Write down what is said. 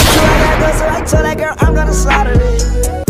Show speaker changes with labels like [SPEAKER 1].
[SPEAKER 1] So like I got so like, so like, girl, I'm gonna slaughter it.